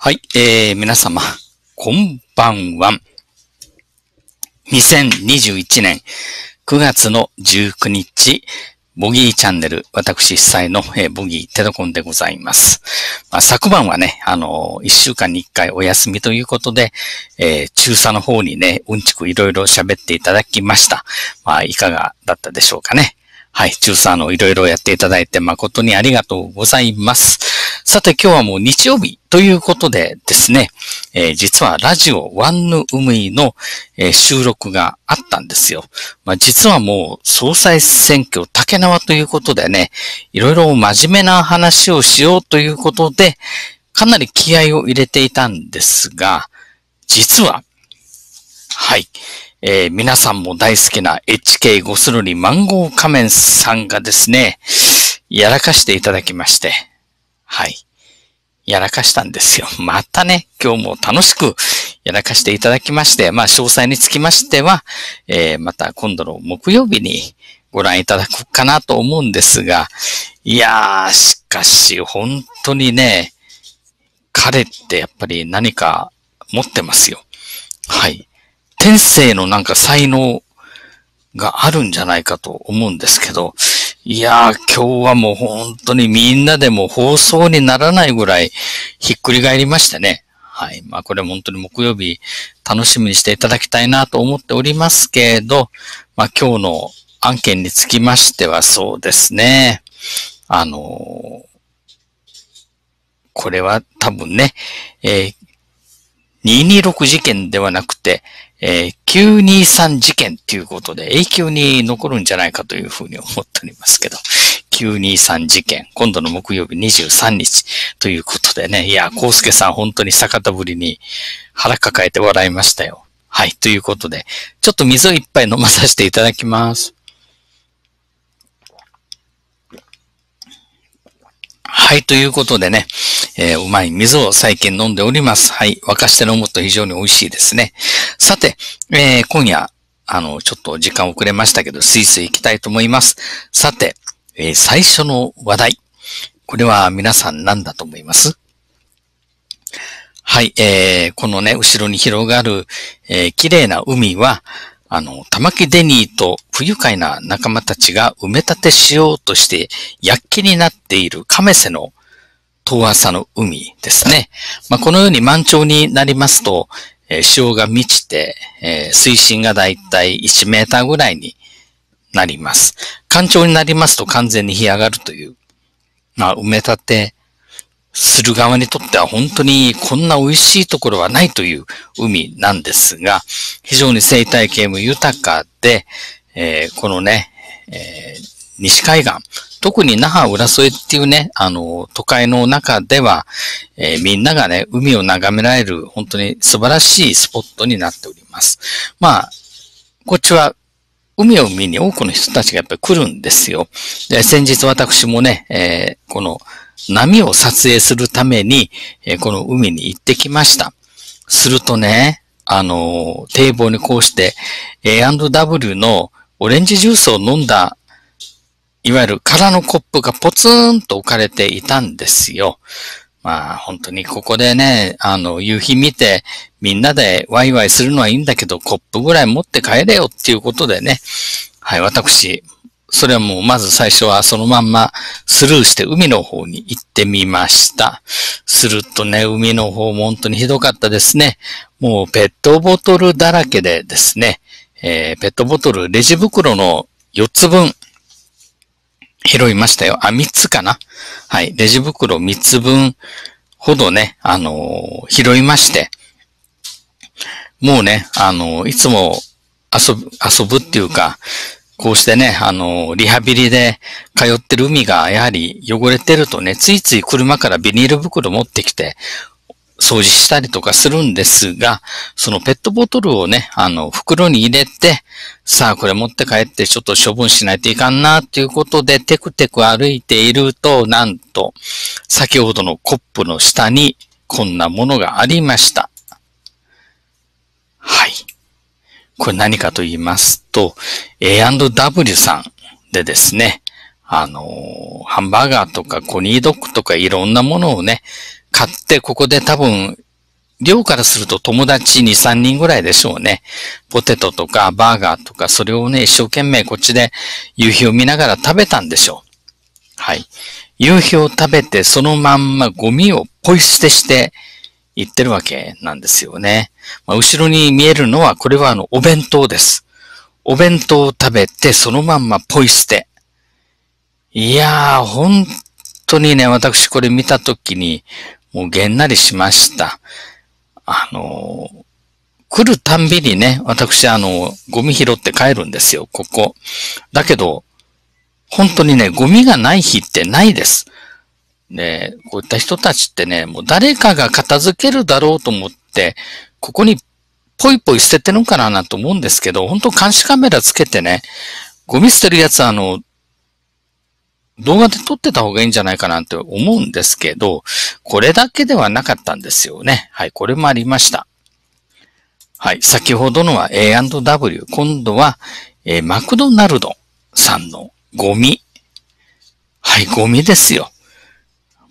はい、えー、皆様、こんばんは。2021年9月の19日、ボギーチャンネル、私主催の、えー、ボギーテレコンでございます。まあ、昨晩はね、あのー、1週間に1回お休みということで、えー、中佐の方にね、うんちくいろいろ喋っていただきました。まあ、いかがだったでしょうかね。はい、中佐のいろいろやっていただいて誠にありがとうございます。さて今日はもう日曜日ということでですね、えー、実はラジオワンヌウムイの、えー、収録があったんですよ。まあ、実はもう総裁選挙竹縄ということでね、いろいろ真面目な話をしようということで、かなり気合を入れていたんですが、実は、はい、えー、皆さんも大好きな HK ゴスロリマンゴー仮面さんがですね、やらかしていただきまして、はい。やらかしたんですよ。またね、今日も楽しくやらかしていただきまして、まあ、詳細につきましては、えー、また今度の木曜日にご覧いただくかなと思うんですが、いやー、しかし、本当にね、彼ってやっぱり何か持ってますよ。はい。天性のなんか才能があるんじゃないかと思うんですけど、いやー、今日はもう本当にみんなでも放送にならないぐらいひっくり返りましたね。はい。まあこれ本当に木曜日楽しみにしていただきたいなと思っておりますけど、まあ今日の案件につきましてはそうですね。あの、これは多分ね、えー、226事件ではなくて、えー、923事件っていうことで永久に残るんじゃないかというふうに思っておりますけど、923事件、今度の木曜日23日ということでね、いや、コウスケさん本当に逆たぶりに腹抱えて笑いましたよ。はい、ということで、ちょっと水をいっぱい飲まさせていただきます。はい、ということでね、えー、うまい水を最近飲んでおります。はい、沸かして飲むと非常に美味しいですね。さて、えー、今夜、あの、ちょっと時間遅れましたけど、スイスイ行きたいと思います。さて、えー、最初の話題。これは皆さん何だと思います？はい、えー、このね、後ろに広がる、えー、綺麗な海は、あの、玉木デニーと不愉快な仲間たちが埋め立てしようとして躍起になっている亀瀬の遠浅の海ですね。まあ、このように満潮になりますと、え、潮が満ちて、え、水深がだいたい1メーターぐらいになります。干潮になりますと完全に干上がるという、まあ、埋め立てする側にとっては本当にこんな美味しいところはないという海なんですが、非常に生態系も豊かで、えー、このね、えー、西海岸、特に那覇浦添っていうね、あの、都会の中では、えー、みんながね、海を眺められる本当に素晴らしいスポットになっております。まあ、こっちは海を見に多くの人たちがやっぱり来るんですよ。で、先日私もね、えー、この波を撮影するために、えー、この海に行ってきました。するとね、あのー、堤防にこうして A&W のオレンジジュースを飲んだ、いわゆる空のコップがポツンと置かれていたんですよ。まあ本当にここでね、あの、夕日見てみんなでワイワイするのはいいんだけど、コップぐらい持って帰れよっていうことでね。はい、私、それはもうまず最初はそのまんまスルーして海の方に行ってみました。するとね、海の方も本当にひどかったですね。もうペットボトルだらけでですね、えー、ペットボトルレジ袋の4つ分拾いましたよ。あ、3つかなはい。レジ袋3つ分ほどね、あのー、拾いまして、もうね、あのー、いつも遊ぶ、遊ぶっていうか、こうしてね、あの、リハビリで通ってる海がやはり汚れてるとね、ついつい車からビニール袋持ってきて、掃除したりとかするんですが、そのペットボトルをね、あの、袋に入れて、さあこれ持って帰ってちょっと処分しないといかんな、ということで、テクテク歩いていると、なんと、先ほどのコップの下にこんなものがありました。はい。これ何かと言いますと、A&W さんでですね、あの、ハンバーガーとかコニードッグとかいろんなものをね、買って、ここで多分、量からすると友達2、3人ぐらいでしょうね。ポテトとかバーガーとか、それをね、一生懸命こっちで夕日を見ながら食べたんでしょう。はい。夕日を食べてそのまんまゴミをポイ捨てして行ってるわけなんですよね。まあ、後ろに見えるのは、これはあの、お弁当です。お弁当を食べてそのまんまポイ捨て。いやー、本当にね、私これ見たときに、もうげんなりしました。あの、来るたんびにね、私あの、ゴミ拾って帰るんですよ、ここ。だけど、本当にね、ゴミがない日ってないです。で、こういった人たちってね、もう誰かが片付けるだろうと思って、ここにポイポイ捨ててるのかななと思うんですけど、本当監視カメラつけてね、ゴミ捨てるやつあの、動画で撮ってた方がいいんじゃないかなって思うんですけど、これだけではなかったんですよね。はい、これもありました。はい、先ほどのは A&W。今度は、えー、マクドナルドさんのゴミ。はい、ゴミですよ。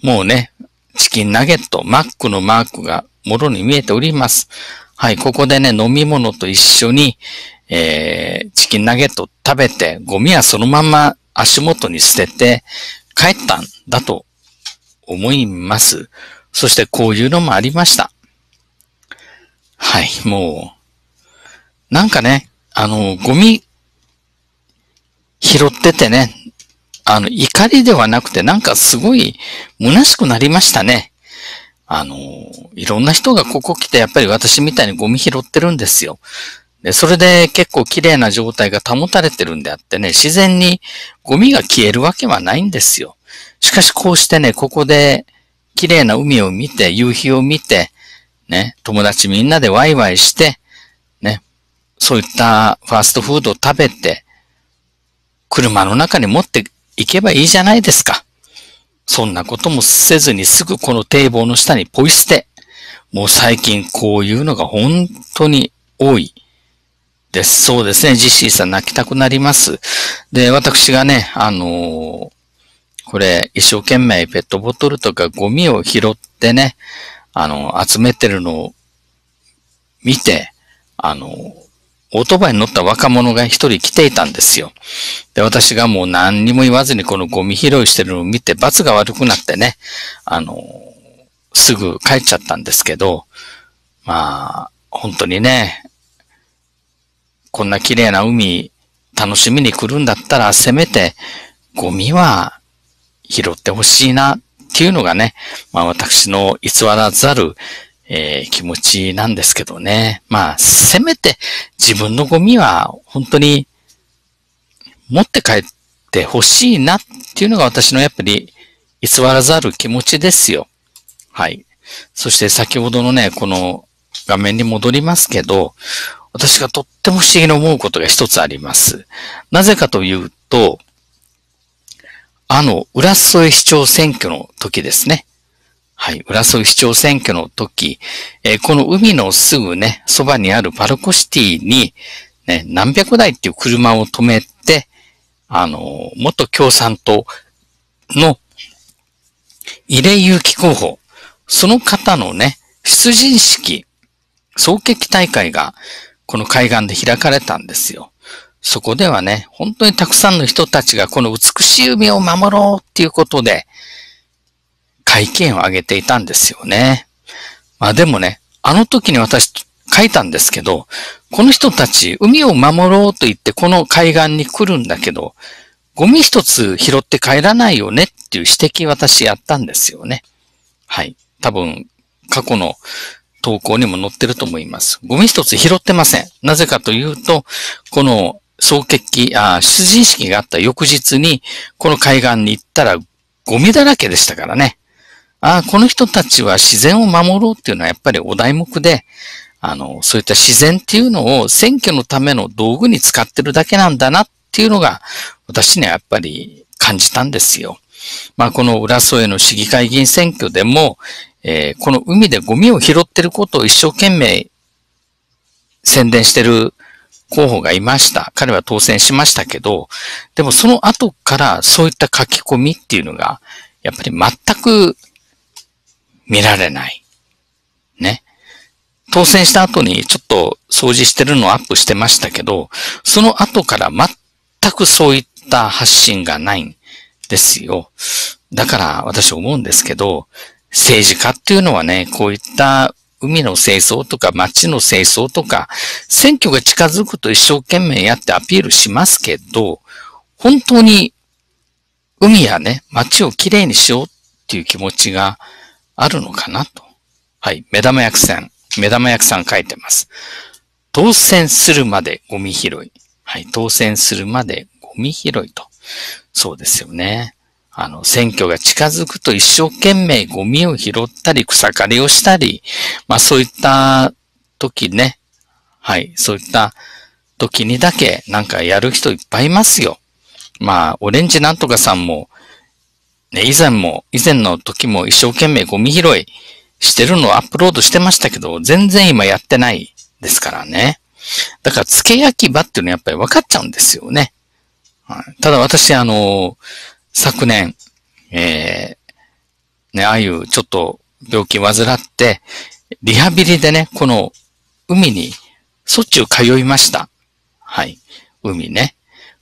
もうね、チキンナゲット、マックのマークがもろに見えております。はい、ここでね、飲み物と一緒に、えー、チキンナゲット食べて、ゴミはそのまま足元に捨てて帰ったんだと思います。そしてこういうのもありました。はい、もう、なんかね、あの、ゴミ拾っててね、あの、怒りではなくてなんかすごい虚しくなりましたね。あの、いろんな人がここ来てやっぱり私みたいにゴミ拾ってるんですよ。で、それで結構綺麗な状態が保たれてるんであってね、自然にゴミが消えるわけはないんですよ。しかしこうしてね、ここで綺麗な海を見て、夕日を見て、ね、友達みんなでワイワイして、ね、そういったファーストフードを食べて、車の中に持っていけばいいじゃないですか。そんなこともせずにすぐこの堤防の下にポイ捨て。もう最近こういうのが本当に多い。です。そうですね。ジッシーさん泣きたくなります。で、私がね、あのー、これ、一生懸命ペットボトルとかゴミを拾ってね、あの、集めてるのを見て、あの、オートバイに乗った若者が一人来ていたんですよ。で、私がもう何にも言わずにこのゴミ拾いしてるのを見て罰が悪くなってね、あの、すぐ帰っちゃったんですけど、まあ、本当にね、こんな綺麗な海楽しみに来るんだったら、せめてゴミは拾ってほしいなっていうのがね、まあ私の偽らざる、えー、気持ちなんですけどね。まあ、せめて自分のゴミは本当に持って帰ってほしいなっていうのが私のやっぱり偽らざる気持ちですよ。はい。そして先ほどのね、この画面に戻りますけど、私がとっても不思議に思うことが一つあります。なぜかというと、あの、浦添市長選挙の時ですね。はい。浦添市長選挙の時、えー、この海のすぐね、そばにあるパルコシティに、ね、何百台っていう車を止めて、あの、元共産党の入江祐樹候補、その方のね、出陣式、総決大会がこの海岸で開かれたんですよ。そこではね、本当にたくさんの人たちがこの美しい海を守ろうっていうことで、会見を上げていたんですよね。まあでもね、あの時に私書いたんですけど、この人たち海を守ろうと言ってこの海岸に来るんだけど、ゴミ一つ拾って帰らないよねっていう指摘私やったんですよね。はい。多分、過去の投稿にも載ってると思います。ゴミ一つ拾ってません。なぜかというと、この総決起、あ出陣式があった翌日に、この海岸に行ったらゴミだらけでしたからね。ああ、この人たちは自然を守ろうっていうのはやっぱりお題目で、あの、そういった自然っていうのを選挙のための道具に使ってるだけなんだなっていうのが、私にはやっぱり感じたんですよ。まあ、この浦添の市議会議員選挙でも、えー、この海でゴミを拾ってることを一生懸命宣伝してる候補がいました。彼は当選しましたけど、でもその後からそういった書き込みっていうのが、やっぱり全く見られない。ね。当選した後にちょっと掃除してるのをアップしてましたけど、その後から全くそういった発信がないですよ。だから私思うんですけど、政治家っていうのはね、こういった海の清掃とか街の清掃とか、選挙が近づくと一生懸命やってアピールしますけど、本当に海やね、街をきれいにしようっていう気持ちがあるのかなと。はい、目玉役さん、目玉役さん書いてます。当選するまでゴミ拾い。はい、当選するまでゴミ拾いと。そうですよね。あの、選挙が近づくと一生懸命ゴミを拾ったり、草刈りをしたり、まあそういった時ね、はい、そういった時にだけなんかやる人いっぱいいますよ。まあ、オレンジなんとかさんも、ね、以前も、以前の時も一生懸命ゴミ拾いしてるのをアップロードしてましたけど、全然今やってないですからね。だから、付け焼き場っていうのはやっぱり分かっちゃうんですよね。はい、ただ私、あの、昨年、えー、ね、ああいうちょっと病気患って、リハビリでね、この海にしょっちゅう通いました。はい。海ね。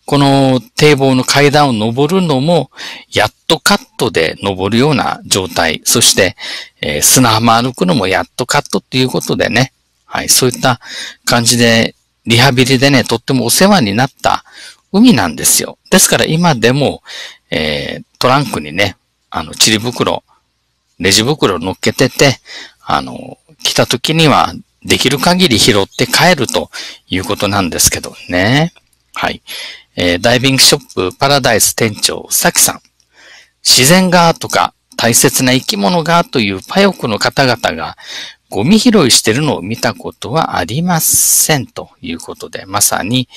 この堤防の階段を登るのも、やっとカットで登るような状態。そして、えー、砂浜歩くのもやっとカットっていうことでね。はい。そういった感じで、リハビリでね、とってもお世話になった海なんですよ。ですから今でも、えー、トランクにね、あの、チリ袋、レジ袋乗っけてて、あの、来た時にはできる限り拾って帰るということなんですけどね。はい。えー、ダイビングショップパラダイス店長、さきさん。自然がとか大切な生き物がというパヨクの方々がゴミ拾いしてるのを見たことはありませんということで、まさに、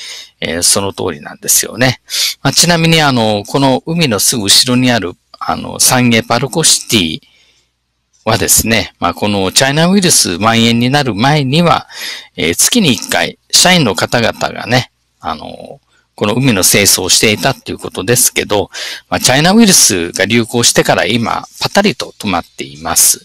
えー、その通りなんですよね。まあ、ちなみにあの、この海のすぐ後ろにある、あの、三芸パルコシティはですね、まあ、このチャイナウイルス蔓延になる前には、えー、月に一回、社員の方々がね、あの、この海の清掃をしていたっていうことですけど、まあ、チャイナウイルスが流行してから今、パタリと止まっています。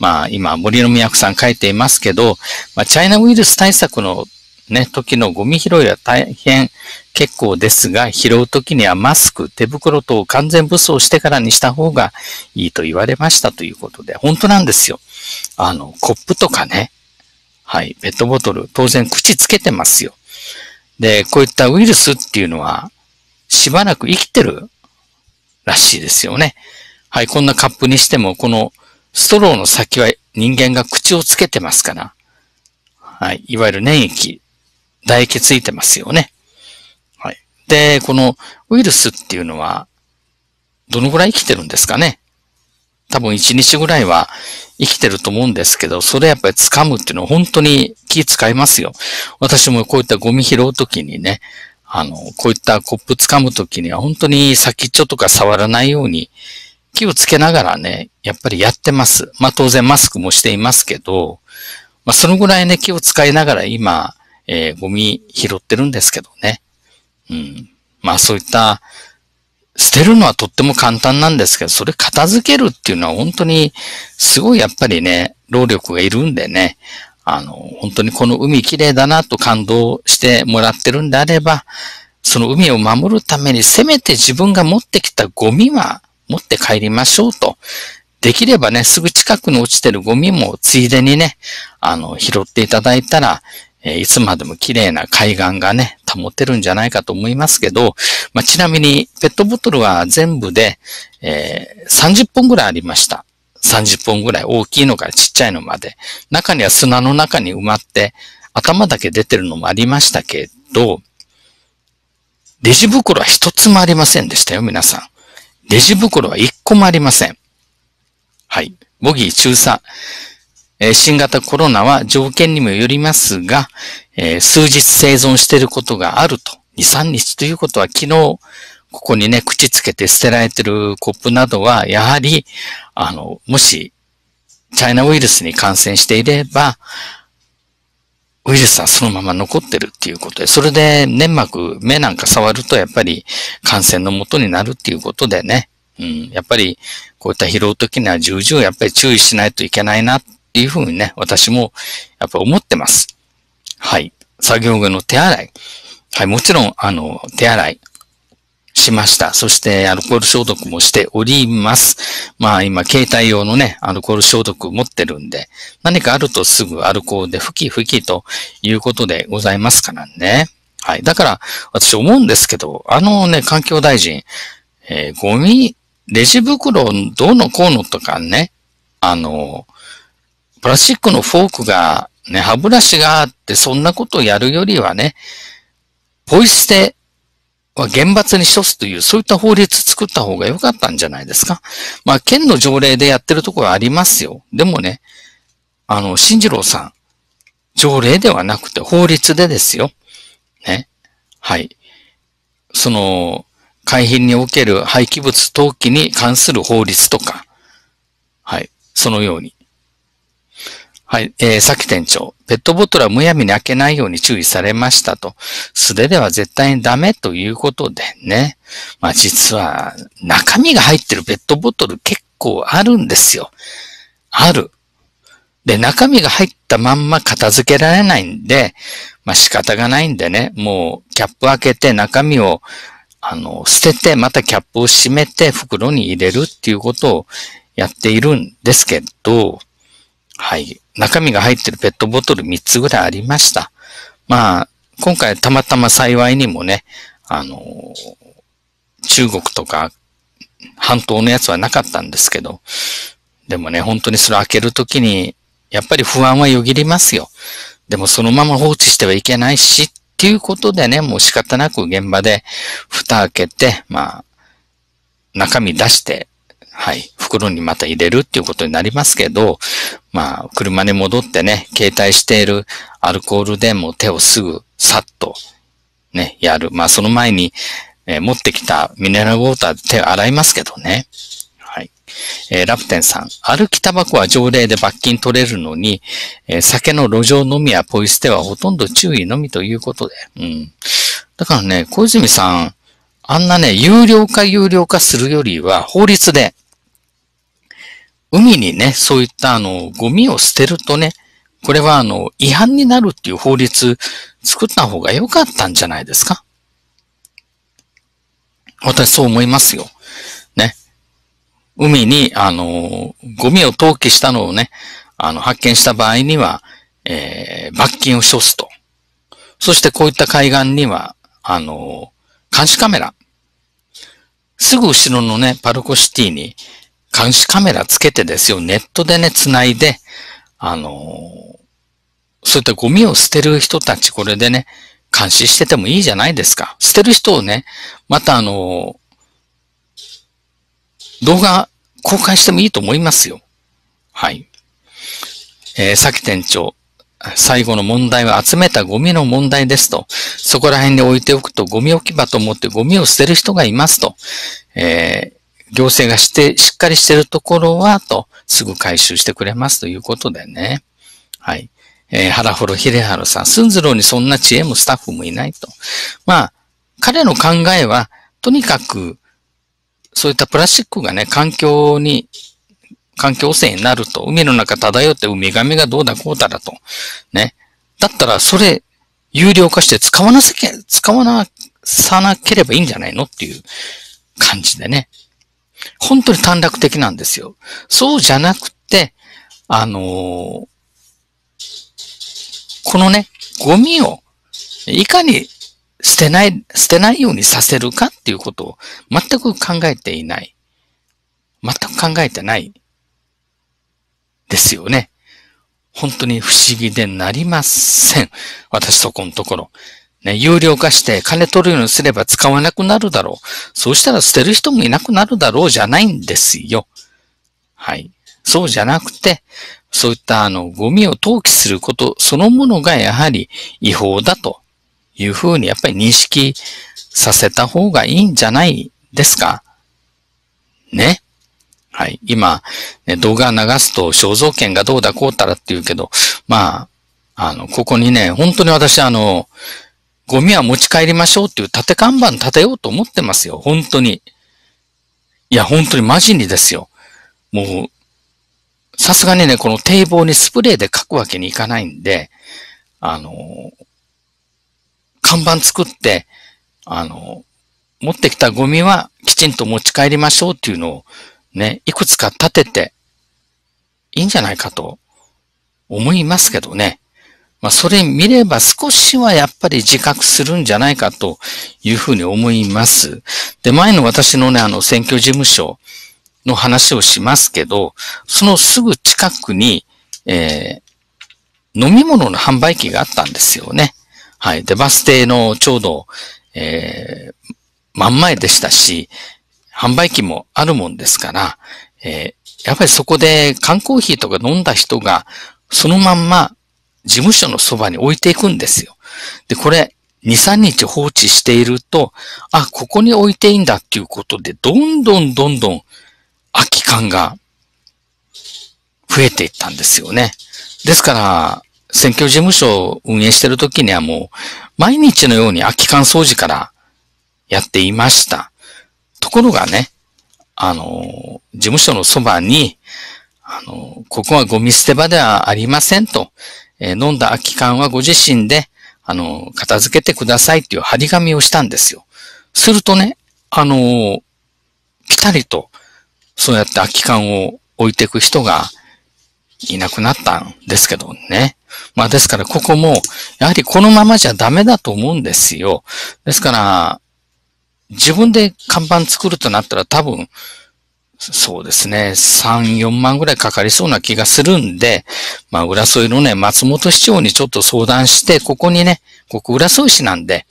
まあ、今、森の都さん書いていますけど、まあ、チャイナウイルス対策のね、時のゴミ拾いは大変結構ですが、拾う時にはマスク、手袋等完全武装してからにした方がいいと言われましたということで、本当なんですよ。あの、コップとかね、はい、ペットボトル、当然口つけてますよ。で、こういったウイルスっていうのは、しばらく生きてるらしいですよね。はい、こんなカップにしても、このストローの先は人間が口をつけてますから、はい、いわゆる粘液、唾液ついてますよね。はい。で、このウイルスっていうのは、どのぐらい生きてるんですかね多分1日ぐらいは生きてると思うんですけど、それやっぱり掴むっていうのは本当に気使いますよ。私もこういったゴミ拾うときにね、あの、こういったコップ掴むときには本当に先っちょとか触らないように気をつけながらね、やっぱりやってます。まあ当然マスクもしていますけど、まあそのぐらいね、気を使いながら今、えー、ゴミ拾ってるんですけどね。うん。まあそういった捨てるのはとっても簡単なんですけど、それ片付けるっていうのは本当にすごいやっぱりね、労力がいるんでね、あの、本当にこの海綺麗だなと感動してもらってるんであれば、その海を守るためにせめて自分が持ってきたゴミは持って帰りましょうと。できればね、すぐ近くに落ちてるゴミもついでにね、あの、拾っていただいたら、えいつまでも綺麗な海岸がね、保てるんじゃないかと思いますけど、まあ、ちなみに、ペットボトルは全部で、えー、30本ぐらいありました。30本ぐらい大きいのからちっちゃいのまで。中には砂の中に埋まって、頭だけ出てるのもありましたけど、レジ袋は一つもありませんでしたよ、皆さん。レジ袋は一個もありません。はい。ボギー中佐。え新型コロナは条件にもよりますが、え数日生存していることがあると。2、3日ということは昨日、ここにね、口つけて捨てられてるコップなどは、やはり、あの、もし、チャイナウイルスに感染していれば、ウイルスはそのまま残ってるっていうことで、それで粘膜、目なんか触るとやっぱり感染の元になるっていうことでね、うん、やっぱりこういった疲労時には重々やっぱり注意しないといけないなっていうふうにね、私もやっぱ思ってます。はい。作業後の手洗い。はい、もちろん、あの、手洗い。しました。そして、アルコール消毒もしております。まあ、今、携帯用のね、アルコール消毒持ってるんで、何かあるとすぐアルコールで拭き拭きということでございますからね。はい。だから、私思うんですけど、あのね、環境大臣、えー、ゴミ、レジ袋どうのこうのとかね、あの、プラスチックのフォークが、ね、歯ブラシがあって、そんなことをやるよりはね、ポイ捨ては厳罰に処すという、そういった法律作った方が良かったんじゃないですか。まあ、県の条例でやってるところはありますよ。でもね、あの、新次郎さん、条例ではなくて法律でですよ。ね。はい。その、海浜における廃棄物投棄に関する法律とか、はい。そのように。はい。えー、さき店長。ペットボトルはむやみに開けないように注意されましたと。素手では絶対にダメということでね。まあ実は、中身が入ってるペットボトル結構あるんですよ。ある。で、中身が入ったまんま片付けられないんで、まあ仕方がないんでね、もうキャップ開けて中身を、あの、捨てて、またキャップを閉めて袋に入れるっていうことをやっているんですけど、はい。中身が入ってるペットボトル3つぐらいありました。まあ、今回たまたま幸いにもね、あの、中国とか半島のやつはなかったんですけど、でもね、本当にそれ開けるときに、やっぱり不安はよぎりますよ。でもそのまま放置してはいけないし、っていうことでね、もう仕方なく現場で蓋開けて、まあ、中身出して、はい、袋にまた入れるっていうことになりますけど、まあ、車に戻ってね、携帯しているアルコールでも手をすぐさっとね、やる。まあ、その前に、えー、持ってきたミネラルウォーターで手を洗いますけどね。はい。えー、ラプテンさん。歩きタバコは条例で罰金取れるのに、えー、酒の路上飲みやポイ捨てはほとんど注意のみということで。うん。だからね、小泉さん、あんなね、有料化有料化するよりは法律で、海にね、そういったあの、ゴミを捨てるとね、これはあの、違反になるっていう法律作った方が良かったんじゃないですか私そう思いますよ。ね。海に、あの、ゴミを投棄したのをね、あの、発見した場合には、えー、罰金を処すと。そしてこういった海岸には、あの、監視カメラ。すぐ後ろのね、パルコシティに、監視カメラつけてですよ、ネットでね、繋いで、あのそういったゴミを捨てる人たち、これでね、監視しててもいいじゃないですか。捨てる人をね、またあの動画公開してもいいと思いますよ。はい。えー、さき店長、最後の問題は集めたゴミの問題ですと。そこら辺に置いておくとゴミ置き場と思ってゴミを捨てる人がいますと。え行政がして、しっかりしてるところは、と、すぐ回収してくれますということでね。はい。えー、原幌秀治さん、スンズローにそんな知恵もスタッフもいないと。まあ、彼の考えは、とにかく、そういったプラスチックがね、環境に、環境汚染になると、海の中漂ってウミガメがどうだこうだだと。ね。だったら、それ、有料化して使わなせけ、使わなさなければいいんじゃないの？っていう感じでね。本当に短絡的なんですよ。そうじゃなくて、あのー、このね、ゴミをいかに捨てない、捨てないようにさせるかっていうことを全く考えていない。全く考えてない。ですよね。本当に不思議でなりません。私そこのところ。ね、有料化して金取るようにすれば使わなくなるだろう。そうしたら捨てる人もいなくなるだろうじゃないんですよ。はい。そうじゃなくて、そういったあの、ゴミを投棄することそのものがやはり違法だというふうにやっぱり認識させた方がいいんじゃないですかね。はい。今、ね、動画流すと肖像権がどうだこうたらって言うけど、まあ、あの、ここにね、本当に私あの、ゴミは持ち帰りましょうっていう縦看板立てようと思ってますよ。本当に。いや、本当にマジにですよ。もう、さすがにね、この堤防にスプレーで書くわけにいかないんで、あの、看板作って、あの、持ってきたゴミはきちんと持ち帰りましょうっていうのをね、いくつか立てていいんじゃないかと思いますけどね。まあ、それ見れば少しはやっぱり自覚するんじゃないかというふうに思います。で、前の私のね、あの、選挙事務所の話をしますけど、そのすぐ近くに、えー、飲み物の販売機があったんですよね。はい。で、バス停のちょうど、えー、真ん前でしたし、販売機もあるもんですから、えー、やっぱりそこで缶コーヒーとか飲んだ人が、そのまんま事務所のそばに置いていくんですよ。で、これ、2、3日放置していると、あ、ここに置いていいんだっていうことで、どんどんどんどん空き缶が増えていったんですよね。ですから、選挙事務所を運営してるときにはもう、毎日のように空き缶掃除からやっていました。ところがね、あの、事務所のそばに、あの、ここはゴミ捨て場ではありませんと、え、飲んだ空き缶はご自身で、あの、片付けてくださいっていう張り紙をしたんですよ。するとね、あの、ぴたりと、そうやって空き缶を置いていく人がいなくなったんですけどね。まあですからここも、やはりこのままじゃダメだと思うんですよ。ですから、自分で看板作るとなったら多分、そうですね、3、4万ぐらいかかりそうな気がするんで、まあ、浦添のね、松本市長にちょっと相談して、ここにね、ここ浦添市なんで、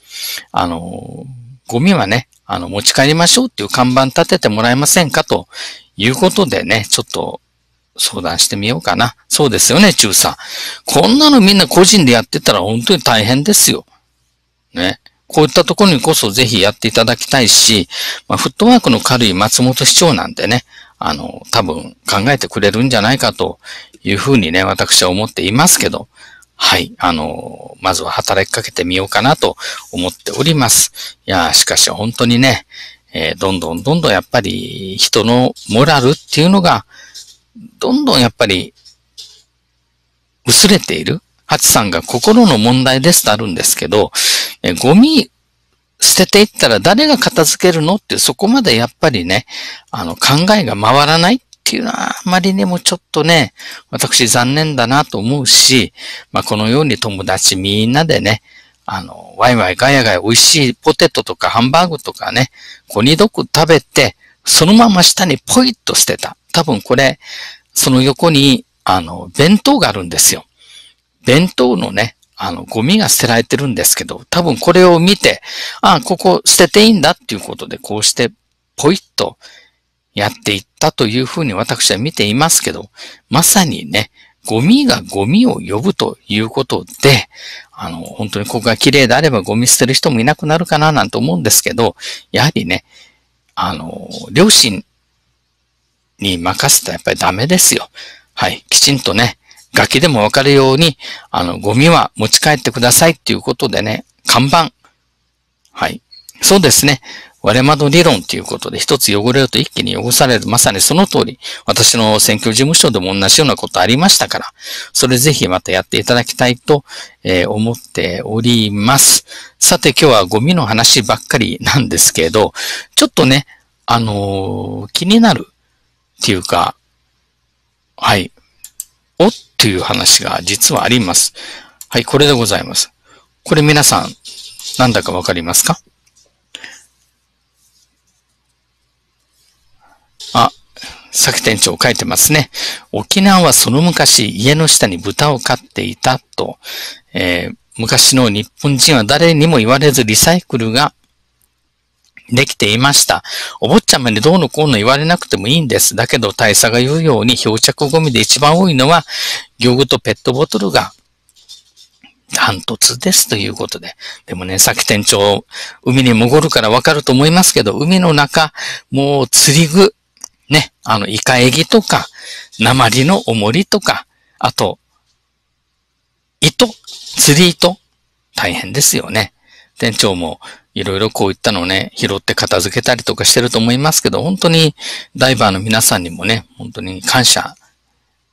あの、ゴミはね、あの、持ち帰りましょうっていう看板立ててもらえませんかということでね、ちょっと相談してみようかな。そうですよね、中佐。こんなのみんな個人でやってたら本当に大変ですよ。ね。こういったところにこそぜひやっていただきたいし、まあ、フットワークの軽い松本市長なんでね、あの、多分考えてくれるんじゃないかというふうにね、私は思っていますけど、はい。あの、まずは働きかけてみようかなと思っております。いや、しかし本当にね、えー、どんどんどんどんやっぱり人のモラルっていうのが、どんどんやっぱり薄れている。ハチさんが心の問題ですとあるんですけど、えゴミ捨てていったら誰が片付けるのってそこまでやっぱりね、あの考えが回らないっていうのはあまりにもちょっとね、私残念だなと思うし、まあこのように友達みんなでね、あの、ワイワイガヤガヤ美味しいポテトとかハンバーグとかね、こにどく食べて、そのまま下にポイッと捨てた。多分これ、その横に、あの、弁当があるんですよ。弁当のね、あの、ゴミが捨てられてるんですけど、多分これを見て、ああ、ここ捨てていいんだっていうことで、こうして、ポイッとやっていったというふうに私は見ていますけど、まさにね、ゴミがゴミを呼ぶということで、あの、本当にここが綺麗であればゴミ捨てる人もいなくなるかななんて思うんですけど、やはりね、あの、両親に任せたらやっぱりダメですよ。はい。きちんとね、ガキでもわかるように、あの、ゴミは持ち帰ってくださいっていうことでね、看板。はい。そうですね。割れ窓理論ということで一つ汚れると一気に汚される。まさにその通り。私の選挙事務所でも同じようなことありましたから、それぜひまたやっていただきたいと、え、思っております。さて今日はゴミの話ばっかりなんですけど、ちょっとね、あのー、気になるっていうか、はい。おっていう話が実はあります。はい、これでございます。これ皆さん、なんだかわかりますか？あ、さき店長書いてますね。沖縄はその昔家の下に豚を飼っていたと、えー、昔の日本人は誰にも言われずリサイクルができていました。お坊ちゃまにどうのこうの言われなくてもいいんです。だけど大佐が言うように漂着ゴミで一番多いのは、漁具とペットボトルがダントツですということで。でもね、さっき店長、海に潜るからわかると思いますけど、海の中、もう釣り具、ね、あの、イカエギとか、鉛の重りとか、あと、糸、釣り糸、大変ですよね。店長もいろいろこういったのをね、拾って片付けたりとかしてると思いますけど、本当にダイバーの皆さんにもね、本当に感謝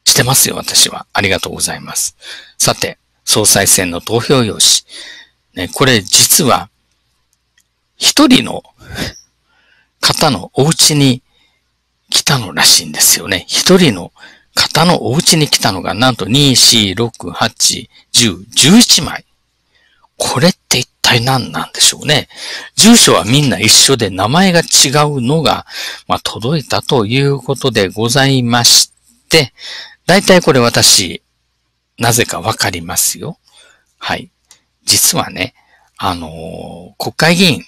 してますよ、私は。ありがとうございます。さて、総裁選の投票用紙。ね、これ実は、一人の方のお家に来たのらしいんですよね。一人の方のお家に来たのが、なんと2、4、6、8、10、11枚。これって一体何なんでしょうね。住所はみんな一緒で名前が違うのが、まあ、届いたということでございまして、だいたいこれ私、なぜかわかりますよ。はい。実はね、あのー、国会議員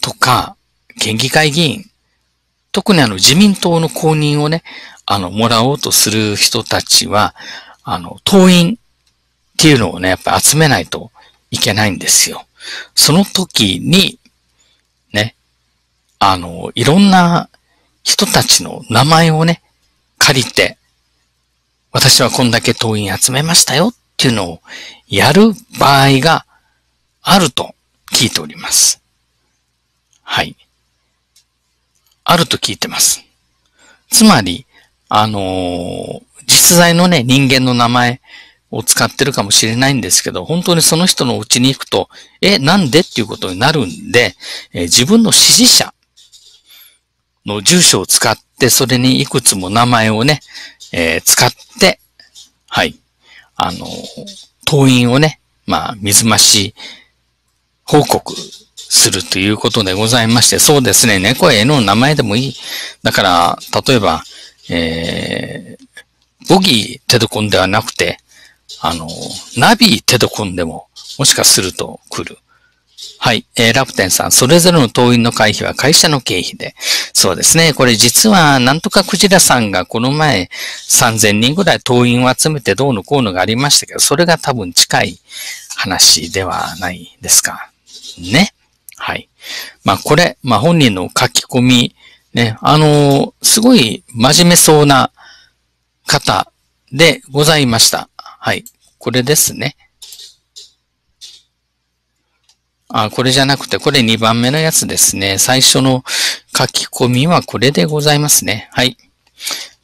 とか、県議会議員、特にあの自民党の公認をね、あの、もらおうとする人たちは、あの、党員っていうのをね、やっぱ集めないといけないんですよ。その時に、ね、あの、いろんな人たちの名前をね、借りて、私はこんだけ党員集めましたよっていうのをやる場合があると聞いております。はい。あると聞いてます。つまり、あのー、実在のね、人間の名前を使ってるかもしれないんですけど、本当にその人の家に行くと、え、なんでっていうことになるんで、えー、自分の支持者の住所を使って、それにいくつも名前をね、えー、使って、はい、あの、党員をね、まあ、水増し報告するということでございまして、そうですね、猫や絵の名前でもいい。だから、例えば、えー、ボギーテドコンではなくて、あの、ナビテドコンでも、もしかすると来る。はい。えー、ラプテンさん、それぞれの党員の会費は会社の経費で。そうですね。これ実は、なんとかクジラさんがこの前3000人ぐらい党員を集めてどうのこうのがありましたけど、それが多分近い話ではないですか。ね。はい。まあこれ、まあ本人の書き込み、ね、あのー、すごい真面目そうな方でございました。はい。これですね。あ、これじゃなくて、これ2番目のやつですね。最初の書き込みはこれでございますね。はい。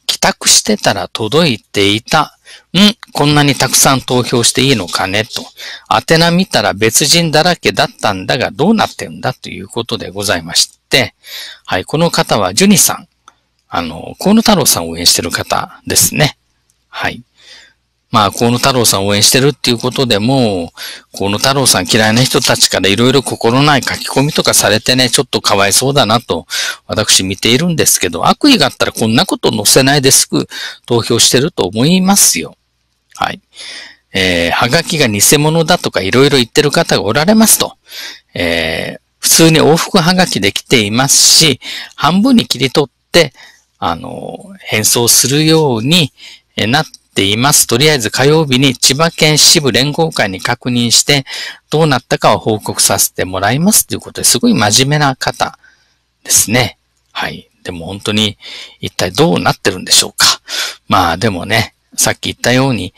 帰宅してたら届いていた。んこんなにたくさん投票していいのかねと。宛名見たら別人だらけだったんだがどうなってんだということでございまして。はい。この方はジュニさん。あの、河野太郎さんを応援してる方ですね。はい。まあ、河野太郎さんを応援してるっていうことでも、河野太郎さん嫌いな人たちからいろいろ心ない書き込みとかされてね、ちょっとかわいそうだなと、私見ているんですけど、悪意があったらこんなこと載せないですぐ投票してると思いますよ。はい。えー、はがきが偽物だとかいろいろ言ってる方がおられますと。えー、普通に往復はがきできていますし、半分に切り取って、あの、変装するようになっています。とりあえず火曜日に千葉県支部連合会に確認して、どうなったかを報告させてもらいますということですごい真面目な方ですね。はい。でも本当に一体どうなってるんでしょうか。まあでもね、さっき言ったように、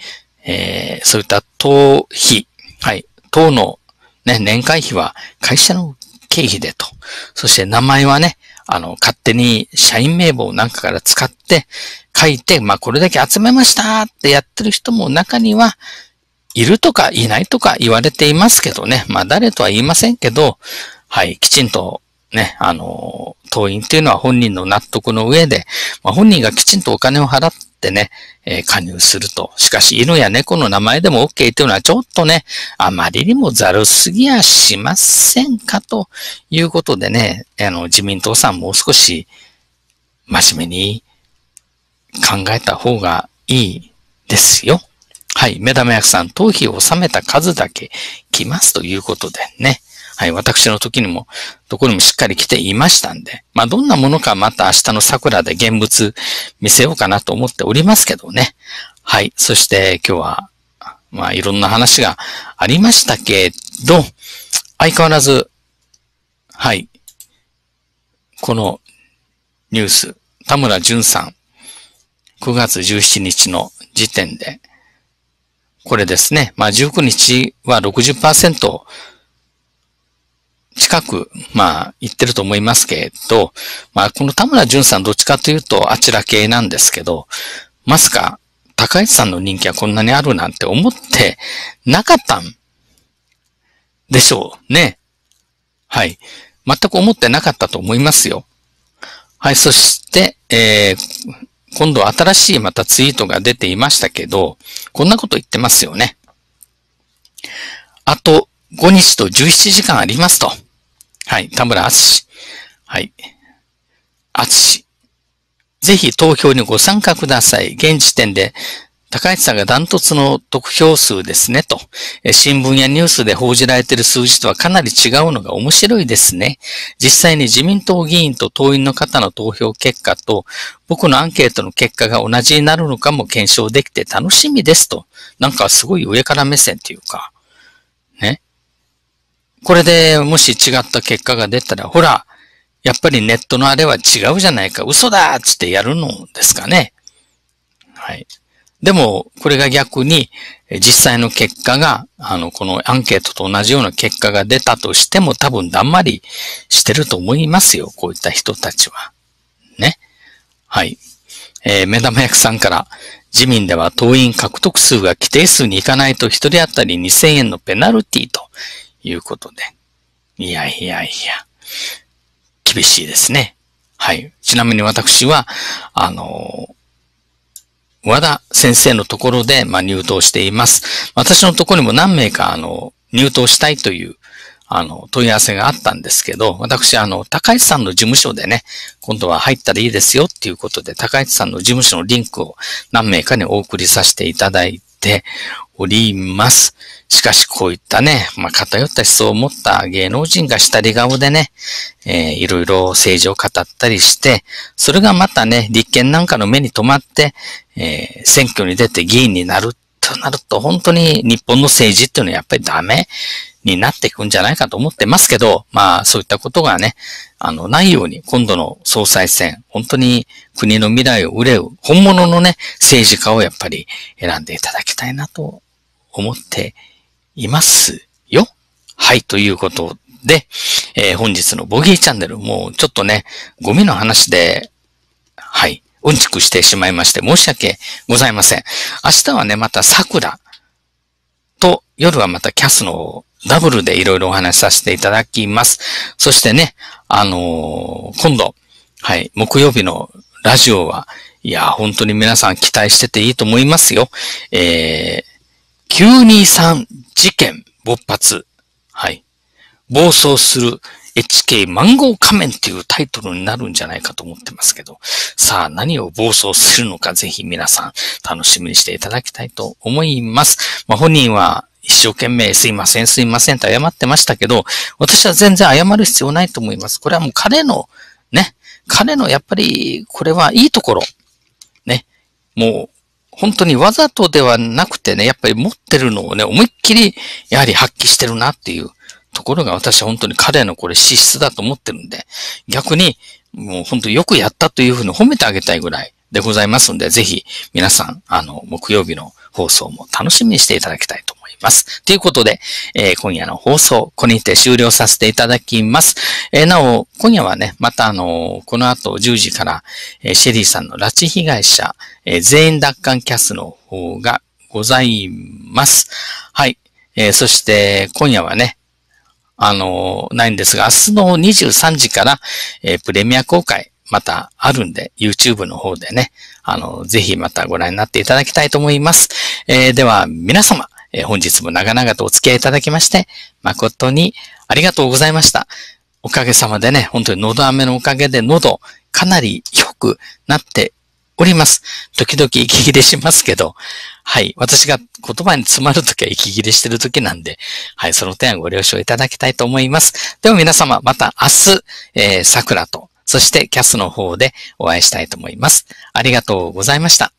えー、そういった党費、はい、党のね、年会費は会社の経費でと。そして名前はね、あの、勝手に社員名簿なんかから使って書いて、まあ、これだけ集めましたってやってる人も中にはいるとかいないとか言われていますけどね。まあ、誰とは言いませんけど、はい、きちんとね、あの、党員っていうのは本人の納得の上で、まあ、本人がきちんとお金を払ってね、えー、加入すると。しかし、犬や猫の名前でも OK っていうのはちょっとね、あまりにもざるすぎやしませんかということでね、あの、自民党さんもう少し真面目に考えた方がいいですよ。はい。目玉役さん、頭皮を収めた数だけ来ますということでね。はい。私の時にも、どこにもしっかり来ていましたんで、まあ、どんなものかまた明日の桜で現物見せようかなと思っておりますけどね。はい。そして今日は、まあ、いろんな話がありましたけど、相変わらず、はい。このニュース、田村淳さん、9月17日の時点で、これですね。まあ、19日は60%近く、まあ、言ってると思いますけど、まあ、この田村淳さんどっちかというとあちら系なんですけど、まさか、高市さんの人気はこんなにあるなんて思ってなかったんでしょうね。はい。全く思ってなかったと思いますよ。はい。そして、えー、今度新しいまたツイートが出ていましたけど、こんなこと言ってますよね。あと日と17時間ありますと。はい。田村敦はい。敦ぜひ投票にご参加ください。現時点で高市さんがダントツの得票数ですねと。新聞やニュースで報じられている数字とはかなり違うのが面白いですね。実際に自民党議員と党員の方の投票結果と僕のアンケートの結果が同じになるのかも検証できて楽しみですと。なんかすごい上から目線っていうか。これでもし違った結果が出たら、ほら、やっぱりネットのあれは違うじゃないか、嘘だっつってやるのですかね。はい。でも、これが逆に、実際の結果が、あの、このアンケートと同じような結果が出たとしても多分だんまりしてると思いますよ。こういった人たちは。ね。はい。えー、目玉役さんから、自民では党員獲得数が規定数にいかないと一人当たり2000円のペナルティということで。いやいやいや。厳しいですね。はい。ちなみに私は、あの和田先生のところで、まあ、入党しています。私のところにも何名か、あの、入党したいという、あの、問い合わせがあったんですけど、私、あの、高市さんの事務所でね、今度は入ったらいいですよっていうことで、高市さんの事務所のリンクを何名かにお送りさせていただいております。しかしこういったね、まあ、偏った思想を持った芸能人が下り顔でね、えー、いろいろ政治を語ったりして、それがまたね、立憲なんかの目に留まって、えー、選挙に出て議員になるとなると、本当に日本の政治っていうのはやっぱりダメになっていくんじゃないかと思ってますけど、まあそういったことがね、あの、ないように今度の総裁選、本当に国の未来を憂う本物のね、政治家をやっぱり選んでいただきたいなと思っていますよ。はい、ということで、えー、本日のボギーチャンネル、もうちょっとね、ゴミの話で、はい、うん。ちくしてしまいまして申し訳ございません。明日はね、また桜と夜はまたキャスのダブルでいろいろお話しさせていただきます。そしてね、あのー、今度、はい、木曜日のラジオは、いや、本当に皆さん。期待してていいと思いますよ。えー、923事件勃発。はい。暴走する HK マンゴー仮面っていうタイトルになるんじゃないかと思ってますけど、さあ何を暴走するのかぜひ皆さん楽しみにしていただきたいと思います。まあ、本人は一生懸命すいませんすいませんと謝ってましたけど、私は全然謝る必要ないと思います。これはもう彼のね、彼のやっぱりこれはいいところ。ね。もう本当にわざとではなくてね、やっぱり持ってるのをね、思いっきりやはり発揮してるなっていうところが私は本当に彼のこれ資質だと思ってるんで、逆にもう本当によくやったというふうに褒めてあげたいぐらいでございますんで、ぜひ皆さん、あの、木曜日の放送も楽しみにしていただきたいと思います。ということで、えー、今夜の放送、これにて終了させていただきます。えー、なお、今夜はね、またあの、この後10時から、え、シェリーさんの拉致被害者、え全員奪還キャスの方がございます。はい。えそして、今夜はね、あの、ないんですが、明日の23時から、えー、プレミア公開、またあるんで、YouTube の方でね、あの、ぜひまたご覧になっていただきたいと思います。えー、では、皆様、えー、本日も長々とお付き合いいただきまして、誠にありがとうございました。おかげさまでね、本当に喉飴のおかげで喉、かなり良くなっております。時々息切れしますけど、はい。私が言葉に詰まるときは息切れしてるときなんで、はい。その点はご了承いただきたいと思います。では皆様、また明日、えー、桜と、そしてキャスの方でお会いしたいと思います。ありがとうございました。